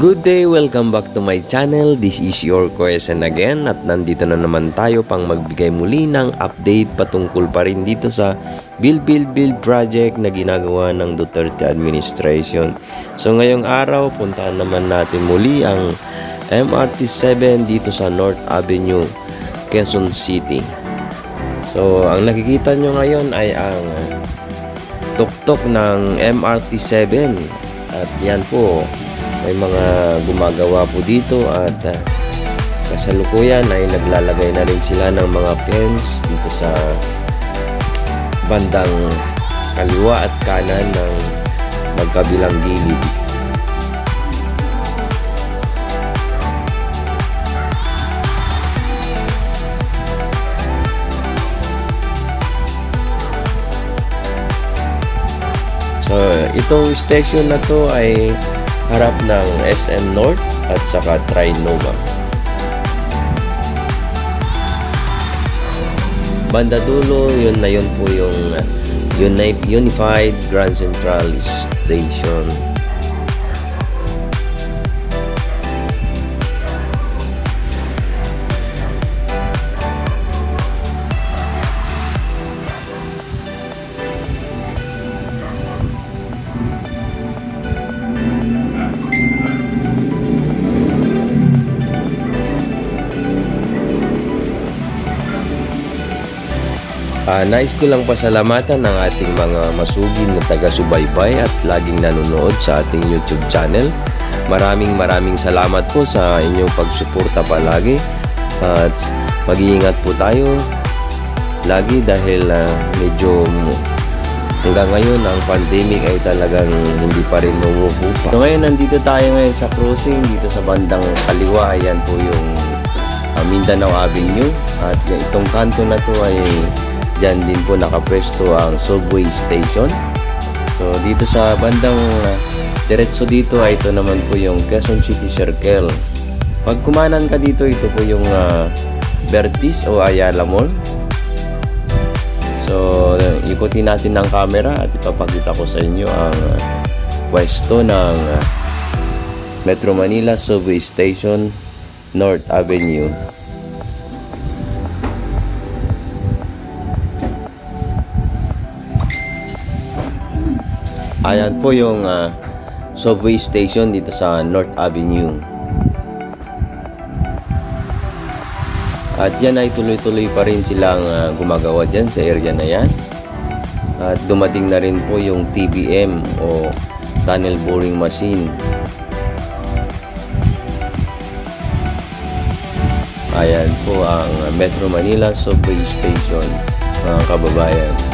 Good day, welcome back to my channel. This is your Koesen again at nandito na naman tayo pang magbigay muli ng update patungkol pa rin dito sa Build Build Build project na ginagawa ng Duterte administration. So ngayong araw, puntahan naman natin muli ang MRT7 dito sa North Avenue, Quezon City. So ang nakikita nyo ngayon ay ang tuktok ng MRT7 at yan po may mga gumagawa po dito at uh, kasalukuyan ay naglalagay na rin sila ng mga fence dito sa bandang kaliwa at kanan ng magkabilang gilid. So, itong station na to ay harap ng SM North at saka Trinoma. Banda dulo, yun na yun po yung Unified Grand Central Station. Uh, nais ko lang pasalamatan ng ating mga masugin na taga-subaybay at laging nanonood sa ating YouTube channel. Maraming maraming salamat po sa inyong pagsuporta palagi at mag-iingat po tayo lagi dahil uh, medyo hanggang ngayon ang pandemic ay talagang hindi pa rin umuupa. So ngayon nandito tayo ngayon sa crossing dito sa bandang kaliwa. Ayan po yung uh, Mindanao Avenue at itong kanto na to ay Diyan din po nakapwesto ang subway station. So dito sa bandang uh, diretso dito ay ito naman po yung Quezon City Circle. Pag kumanan ka dito, ito po yung uh, o Ayala Mall. So ikutin natin ng camera at ipapakita ko sa inyo ang uh, pwesto ng uh, Metro Manila Subway Station North Avenue. Ayan po yung uh, subway station dito sa North Avenue. At yan ay tuloy-tuloy pa rin silang uh, gumagawa dyan sa area na yan. At dumating na rin po yung TBM o tunnel boring machine. Ayan po ang Metro Manila Subway Station mga kababayan.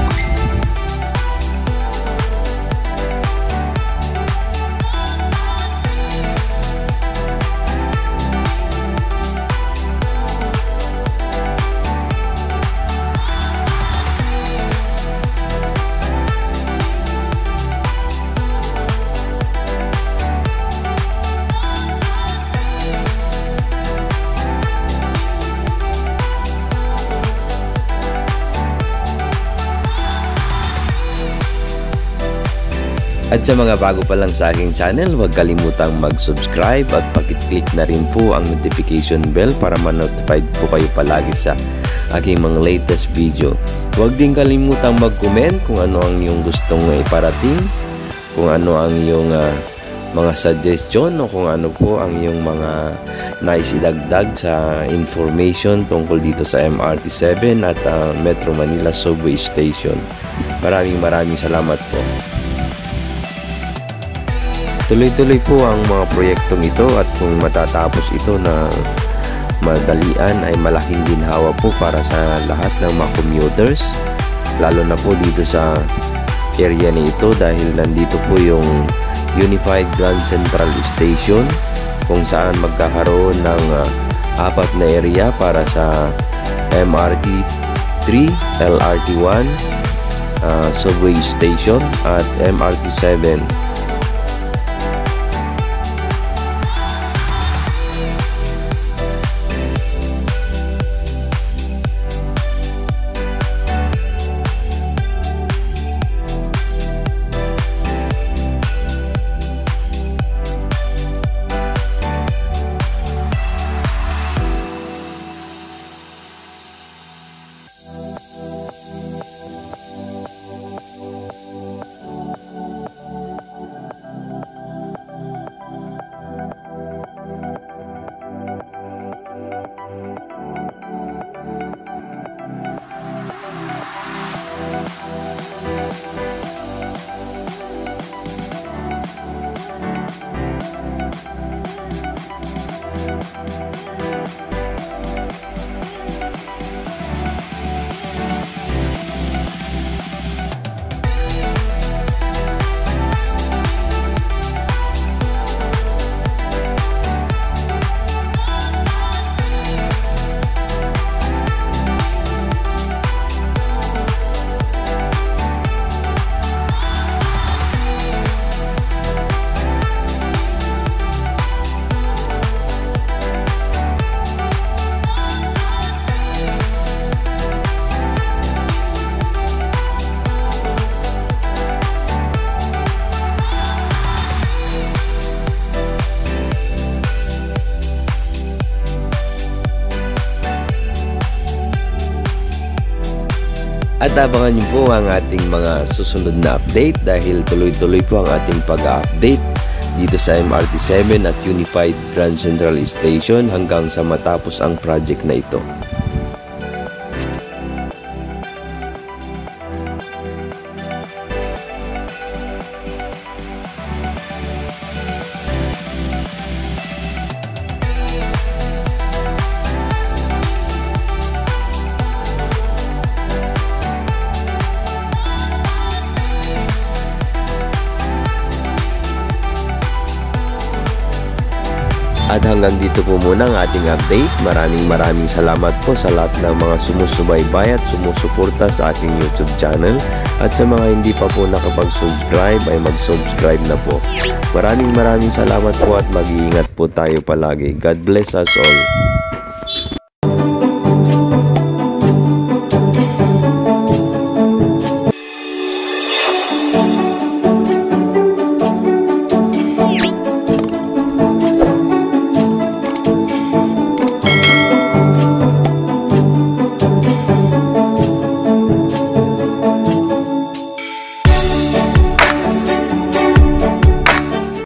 At sa mga bago pa lang sa aking channel, huwag kalimutang mag-subscribe at pakiclick na rin po ang notification bell para ma-notified po kayo palagi sa aking mga latest video. Huwag din kalimutang mag-comment kung ano ang iyong gustong iparating, kung ano ang iyong uh, mga suggestion o kung ano po ang iyong mga nais idagdag sa information tungkol dito sa MRT7 at uh, Metro Manila Subway Station. Maraming maraming salamat po. Tuloy-tuloy po ang mga proyektong ito at kung matatapos ito na madalian ay malaking ginhawa po para sa lahat ng mga commuters lalo na po dito sa area na ito dahil nandito po yung Unified Grand Central Station kung saan magkakaroon ng uh, apat na area para sa MRT 3, LRT 1, uh, subway station at MRT 7 At abangan niyo po ang ating mga susunod na update dahil tuloy-tuloy po ang ating pag-update dito sa MRT7 at Unified Grand Central Station hanggang sa matapos ang project na ito. At hanggang dito po muna ang ating update. Maraming maraming salamat po sa lahat ng mga sumusubaybay at sumusuporta sa ating YouTube channel. At sa mga hindi pa po nakapag-subscribe ay mag-subscribe na po. Maraming maraming salamat po at mag-iingat po tayo palagi. God bless us all.